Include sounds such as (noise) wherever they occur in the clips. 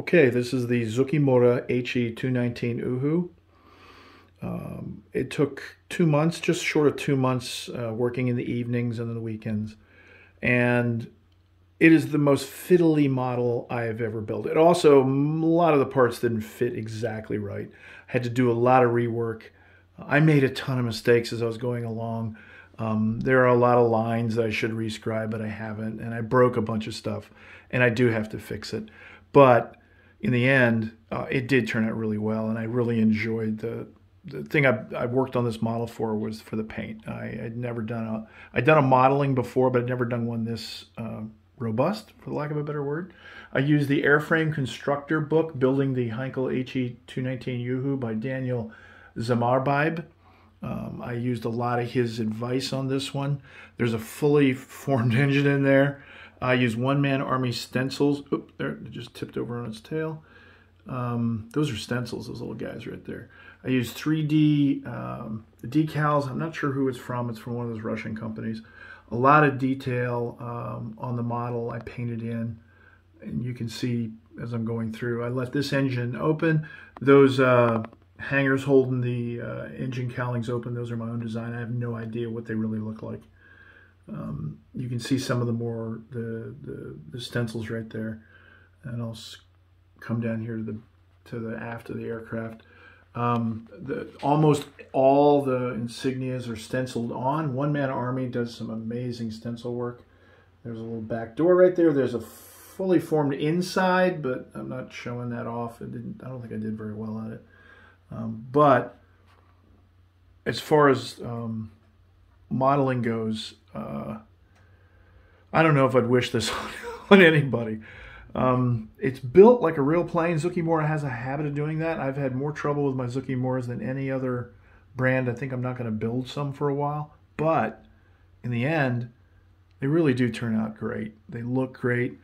Okay, this is the Zoukei-Mura HE219 Uhu. Um, it took two months, just short of two months, uh, working in the evenings and the weekends. And it is the most fiddly model I have ever built. It also, a lot of the parts didn't fit exactly right. I had to do a lot of rework. I made a ton of mistakes as I was going along. Um, there are a lot of lines that I should rescribe, but I haven't. And I broke a bunch of stuff, and I do have to fix it. But in the end, uh, it did turn out really well, and I really enjoyed the the thing I, I worked on this model for was for the paint. I had never done a I'd done a modeling before, but I'd never done one this uh, robust, for lack of a better word. I used the Airframe Constructor book, Building the Heinkel HE219 Uhu by Daniel Zamarbide. Um, I used a lot of his advice on this one. There's a fully formed (laughs) engine in there. I use One Man Army stencils. Oop, there, it just tipped over on its tail. Um, those are stencils, those little guys right there. I use 3D um, decals. I'm not sure who it's from. It's from one of those Russian companies. A lot of detail um, on the model I painted in. And you can see as I'm going through, I let this engine open. Those uh, hangers holding the uh, engine cowlings open, those are my own design. I have no idea what they really look like. Um, you can see some of the more the, the, the stencils right there, and I'll come down here to the to the aft of the aircraft. Um, the, almost all the insignias are stenciled on. One Man Army does some amazing stencil work. There's a little back door right there. There's a fully formed inside, but I'm not showing that off. It didn't. I don't think I did very well at it. Um, but as far as um, modeling goes, uh, I don't know if I'd wish this (laughs) on anybody. Um, it's built like a real plane. Zoukei-Mura has a habit of doing that. I've had more trouble with my Zoukei-Muras than any other brand. I think I'm not going to build some for a while. But in the end, they really do turn out great. They look great.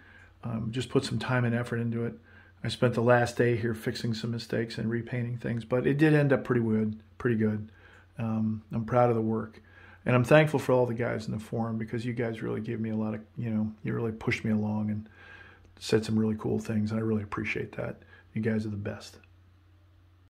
Um, just put some time and effort into it. I spent the last day here fixing some mistakes and repainting things, but it did end up pretty good. Pretty good. Um, I'm proud of the work. And I'm thankful for all the guys in the forum because you guys really gave me a lot of, you know, you really pushed me along and said some really cool things. And I really appreciate that. You guys are the best.